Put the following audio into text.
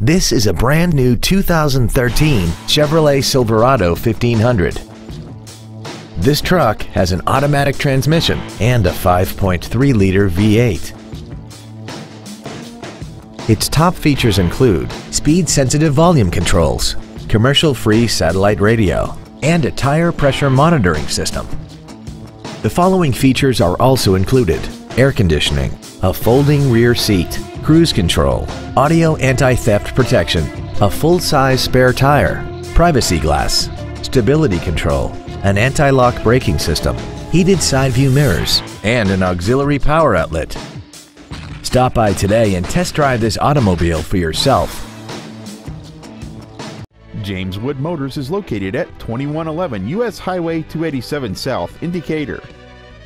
This is a brand new 2013 Chevrolet Silverado 1500. This truck has an automatic transmission and a 5.3-liter V8. Its top features include speed-sensitive volume controls, commercial-free satellite radio, and a tire pressure monitoring system. The following features are also included. Air conditioning, a folding rear seat, cruise control, audio anti-theft protection, a full-size spare tire, privacy glass, stability control, an anti-lock braking system, heated side view mirrors, and an auxiliary power outlet. Stop by today and test drive this automobile for yourself. James Wood Motors is located at 2111 US Highway 287 South in Decatur.